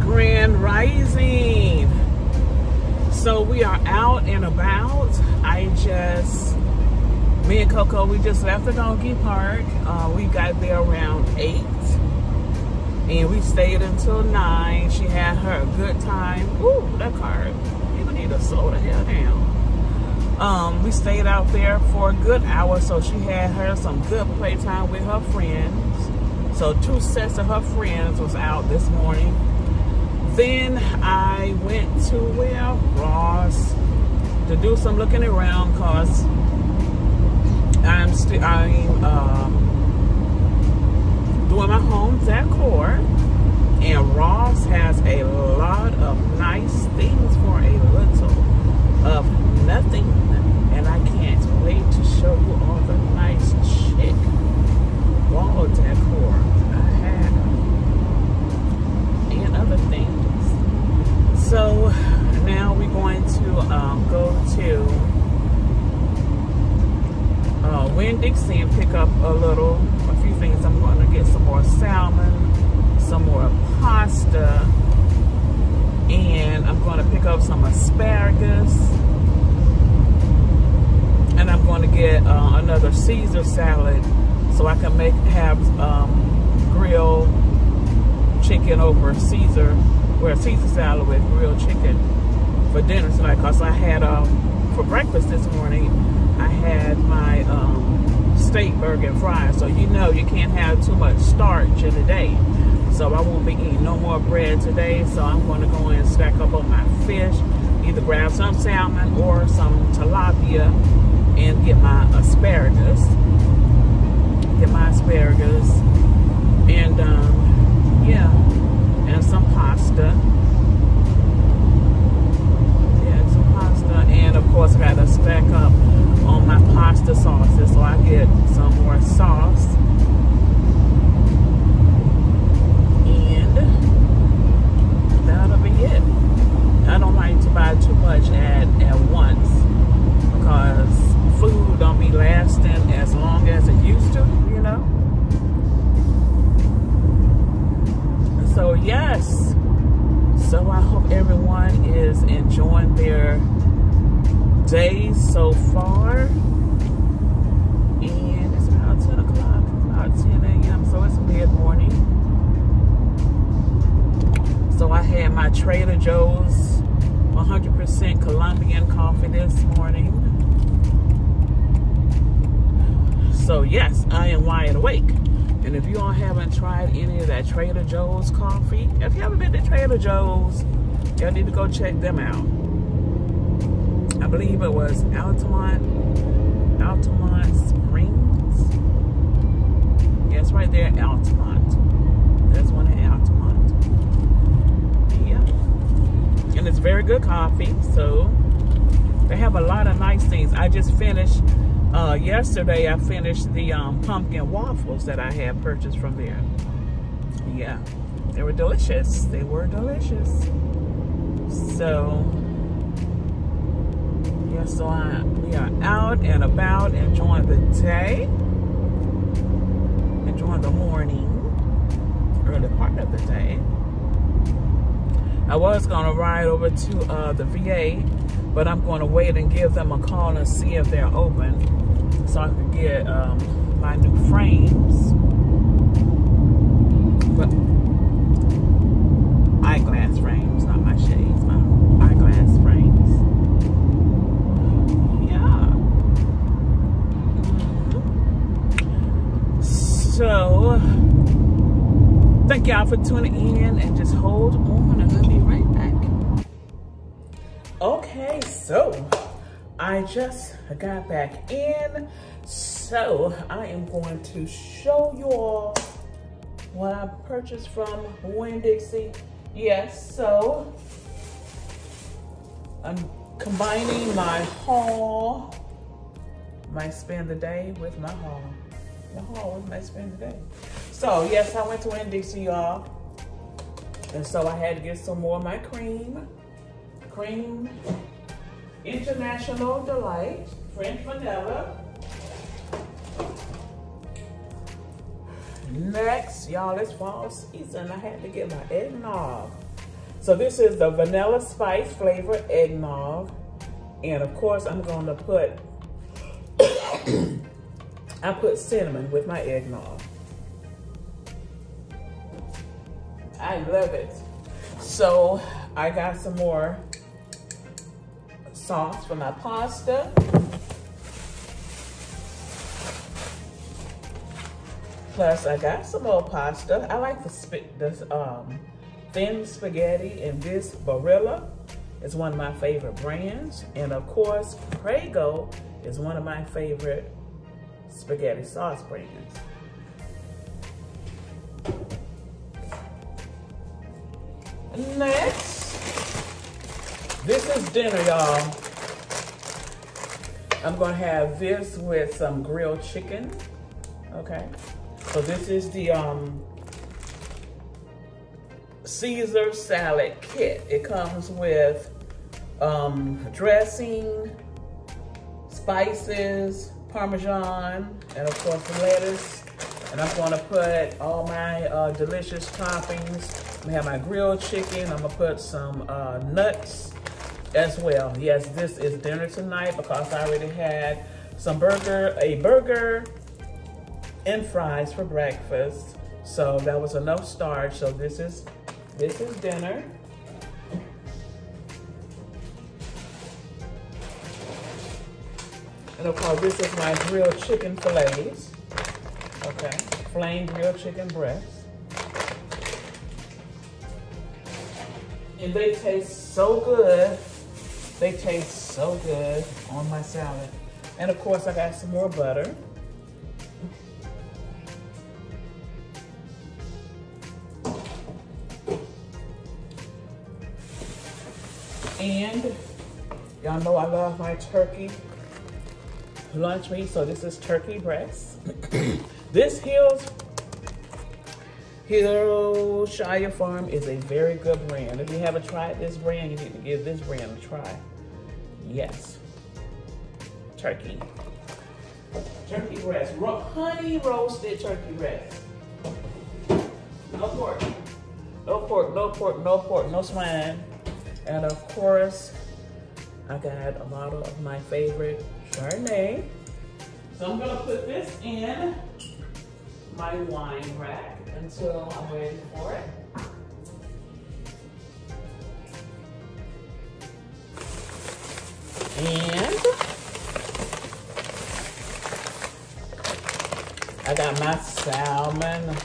grand rising. So we are out and about. I just, me and Coco, we just left the doggie park. Uh, we got there around 8 and we stayed until 9. She had her a good time. Ooh, that car, people need to slow the hell down. Um, we stayed out there for a good hour, so she had her some good playtime with her friends. So two sets of her friends was out this morning. Then I went to well Ross to do some looking around cause I'm still I'm um, doing my home decor and Ross has a lot of nice things for a little of nothing and I can't wait to show you all the nice chic wall decor I have and other things. So now we're going to um, go to uh, Winn-Dixie and pick up a little, a few things. I'm going to get some more salmon, some more pasta, and I'm going to pick up some asparagus and I'm going to get uh, another Caesar salad so I can make have um, grilled chicken over Caesar, or a Caesar salad with grilled chicken for dinner tonight. Cause I had um, for breakfast this morning, I had my um, steak, burger, and fries. So you know you can't have too much starch in a day. So I won't be eating no more bread today. So I'm going to go and stack up on my fish, either grab some salmon or some tilapia and get my asparagus. Get my asparagus and um, yeah, and some pasta. Yeah, some pasta, and of course I got to stack up on my pasta sauces so I get some So yes, so I hope everyone is enjoying their days so far. And it's about 10 o'clock, about 10 a.m., so it's mid-morning. So I had my Trader Joe's 100% Colombian coffee this morning. So yes, I am wide awake. And if you all haven't tried any of that Trader Joe's coffee, if you haven't been to Trader Joe's, y'all need to go check them out. I believe it was Altamonte, Altamonte Springs. Yes, right there, Altamonte. There's one in Altamonte. Yeah. And it's very good coffee, so they have a lot of nice things. I just finished uh, yesterday I finished the um, pumpkin waffles that I had purchased from there. Yeah, they were delicious. They were delicious. So, yeah, so I, we are out and about enjoying the day, enjoying the morning, early part of the day. I was gonna ride over to uh, the VA, but I'm gonna wait and give them a call and see if they're open so I could get um, my new frames. But eyeglass frames, not my shades, my eyeglass frames. Yeah. So, thank y'all for tuning in and just hold on and I'll be right back. Okay, so I just got back in. So I am going to show you all what I purchased from Winn-Dixie. Yes, so I'm combining my haul, my spend the day with my haul. The haul with my spend the day. So yes, I went to Winn-Dixie, y'all. And so I had to get some more of my cream. Cream International Delight, French vanilla. Next, y'all, it's fall season. I had to get my eggnog. So this is the vanilla spice flavor eggnog. And of course, I'm going to put, I put cinnamon with my eggnog. I love it. So I got some more sauce for my pasta. Plus I got some more pasta. I like the, this um, thin spaghetti and this Barilla is one of my favorite brands. And of course, Prego is one of my favorite spaghetti sauce brands. Next, this is dinner, y'all. I'm gonna have this with some grilled chicken, okay? So this is the um, Caesar salad kit. It comes with um, dressing, spices, Parmesan, and of course the lettuce. And I'm gonna put all my uh, delicious toppings. I'm gonna have my grilled chicken. I'm gonna put some uh, nuts as well. Yes, this is dinner tonight because I already had some burger, a burger and fries for breakfast. So that was enough starch. So this is this is dinner. And of course, this is my grilled chicken fillets. Okay, plain grilled chicken breasts. And they taste so good. They taste so good on my salad. And of course, I got some more butter. And y'all know I love my turkey lunch meat. So this is turkey breast. this Hills Hillshire Farm is a very good brand. If you haven't tried this brand, you need to give this brand a try. Yes. Turkey. Turkey breast. Ro honey roasted turkey breast. No pork. No pork, no pork, no pork, no swine. And of course, I got a bottle of my favorite Chardonnay. So I'm gonna put this in my wine rack until I'm ready for it. And I got my salmon,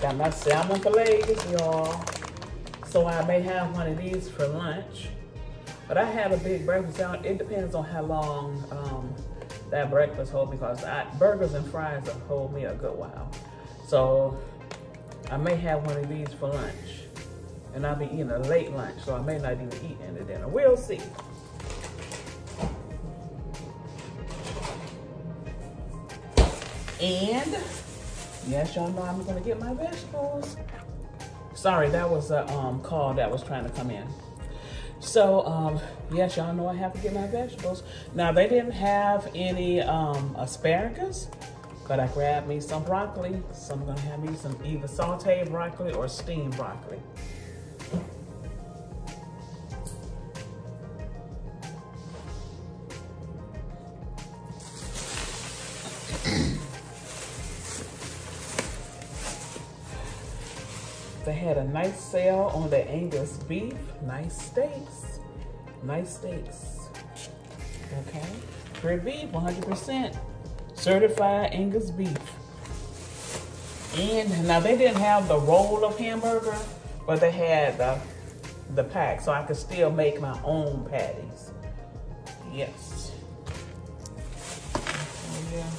got my salmon fillets, y'all. So I may have one of these for lunch. But I have a big breakfast. Out. It depends on how long um, that breakfast hold because I, burgers and fries hold me a good while. So I may have one of these for lunch. And I'll be eating a late lunch, so I may not even eat any dinner. We'll see. And yes, y'all know I'm gonna get my vegetables. Sorry, that was a um, call that was trying to come in. So, um, yes, y'all know I have to get my vegetables. Now, they didn't have any um, asparagus, but I grabbed me some broccoli. So I'm gonna have me some either sauteed broccoli or steamed broccoli. Had a nice sale on the Angus beef. Nice steaks. Nice steaks. Okay. Pure beef, 100%. Certified Angus beef. And now they didn't have the roll of hamburger, but they had the, the pack. So I could still make my own patties. Yes.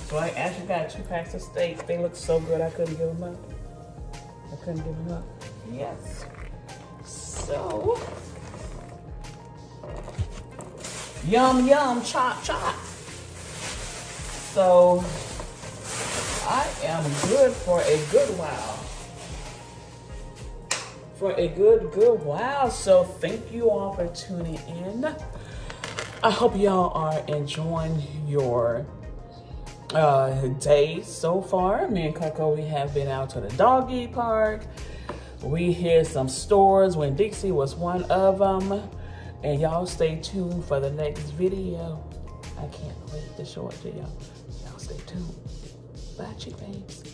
So I actually got two packs of steaks. They look so good I couldn't give them up. I couldn't give them up. Yes. So, yum, yum, chop, chop. So, I am good for a good while. For a good, good while. So, thank you all for tuning in. I hope y'all are enjoying your uh, day so far. Me and Coco, we have been out to the doggy park. We hit some stores Winn-Dixie was one of them. And y'all stay tuned for the next video. I can't wait to show it to y'all. Y'all stay tuned. Bye, chick babes.